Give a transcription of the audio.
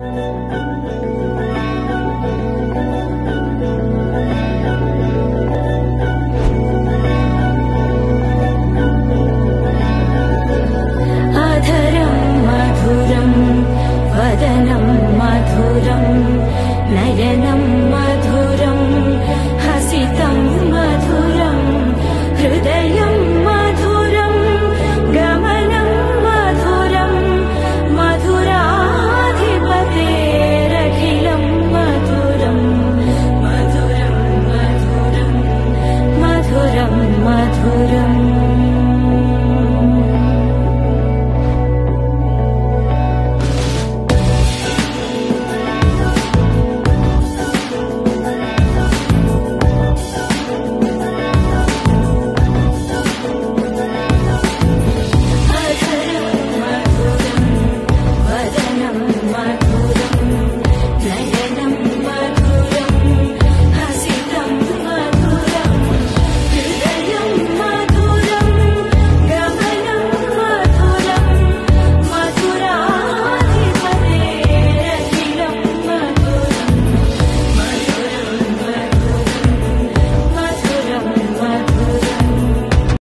you.